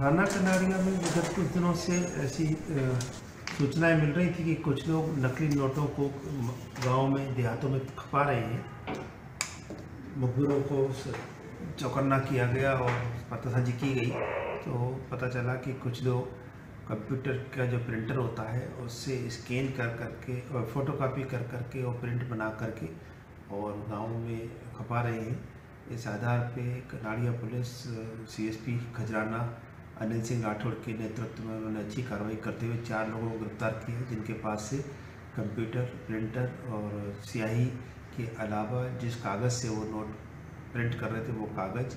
थाना कनाड़िया में विगत कुछ दिनों से ऐसी सूचनाएँ मिल रही थी कि कुछ लोग नकली नोटों को गाँव में, देहातों में खपा रहे हैं। मुखबिरों को चौकन्ना किया गया और पतासाजी की गई। तो पता चला कि कुछ लोग कंप्यूटर का जो प्रिंटर होता है, उससे स्कैन कर करके, और फ़ोटो कापी कर करके और प्रिंट बना करके और गाँव में खपा रहे हैं। इस आधार पे कनाड़िया पुलिस सीएसपी खजराना अनिल सिंह राठौड़ के नेतृत्व में उन्होंने अच्छी कार्रवाई करते हुए चार लोगों को गिरफ़्तार किया जिनके पास से कंप्यूटर, प्रिंटर और स्याही के अलावा जिस कागज़ से वो नोट प्रिंट कर रहे थे, वो कागज़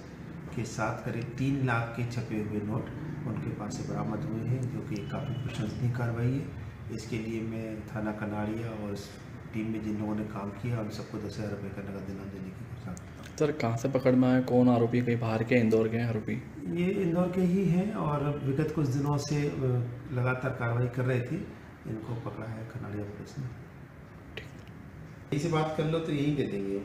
के साथ करीब तीन लाख के छपे हुए नोट उनके पास से बरामद हुए हैं, जो कि काफ़ी प्रशंसनीय कार्रवाई है। इसके लिए मैं थाना कनाड़िया और टीम में जिन लोगों ने काम किया उन सबको दस हज़ार रुपये का नगद इनाम देने की घोषणा करता हूँ। सर कहाँ से पकड़ में आए कौन आरोपी? कहीं बाहर के इंदौर के हैं आरोपी? ये इंदौर के ही हैं और विगत कुछ दिनों से लगातार कार्रवाई कर रहे थे। इनको पकड़ा है खनाड़िया पुलिस ने ठीक। से बात कर लो तो यही दे देंगे।